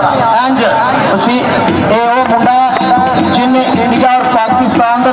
इंज उसी मुंडा जिन इंडिया और पाकिस्तान के